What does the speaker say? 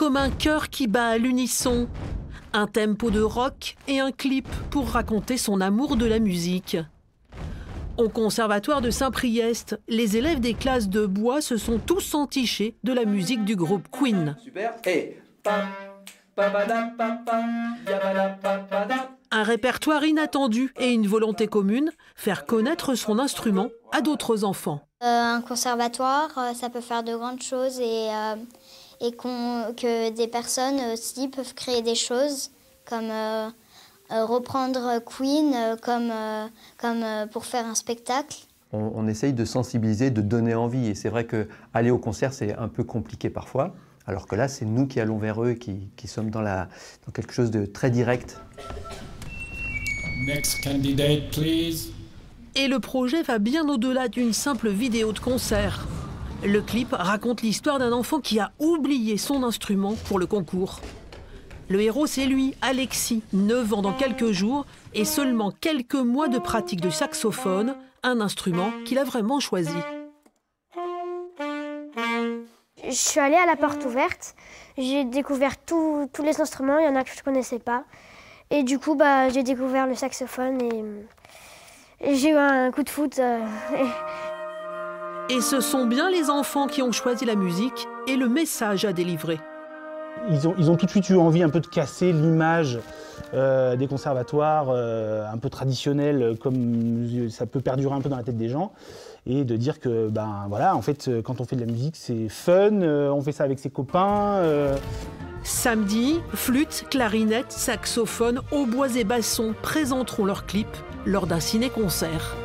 comme un cœur qui bat à l'unisson. Un tempo de rock et un clip pour raconter son amour de la musique. Au conservatoire de Saint-Priest, les élèves des classes de bois se sont tous entichés de la musique du groupe Queen. Super. Et un répertoire inattendu et une volonté commune, faire connaître son instrument à d'autres enfants. Euh, un conservatoire, euh, ça peut faire de grandes choses et, euh, et que des personnes aussi peuvent créer des choses comme reprendre Queen comme, comme pour faire un spectacle. On, on, essaye de sensibiliser, de donner envie et c'est vrai qu'aller au concert c'est un peu compliqué parfois. Alors que là, c'est nous qui allons vers eux, qui, qui sommes dans, la, dans quelque chose de très direct. Next candidate, please. Et le projet va bien au-delà d'une simple vidéo de concert. Le clip raconte l'histoire d'un enfant qui a oublié son instrument pour le concours. Le héros, c'est lui, Alexis, 9 ans dans quelques jours, et seulement quelques mois de pratique de saxophone, un instrument qu'il a vraiment choisi je suis allée à la porte ouverte. J'ai découvert tous les instruments. Il y en a que je ne connaissais pas. Et du coup, bah, j'ai découvert le saxophone et, j'ai eu un coup de foot. Euh. ce sont bien les enfants qui ont choisi la musique et le message à délivrer. Ils ont, ils ont tout de suite eu envie un peu de casser l'image euh, des conservatoires euh, un peu traditionnels, comme ça peut perdurer un peu dans la tête des gens et de dire que ben voilà en fait quand on fait de la musique c'est fun, euh, on fait ça avec ses copains. Euh. Samedi, flûte, clarinette, saxophone, hautbois et basson présenteront leurs clips lors d'un ciné-concert.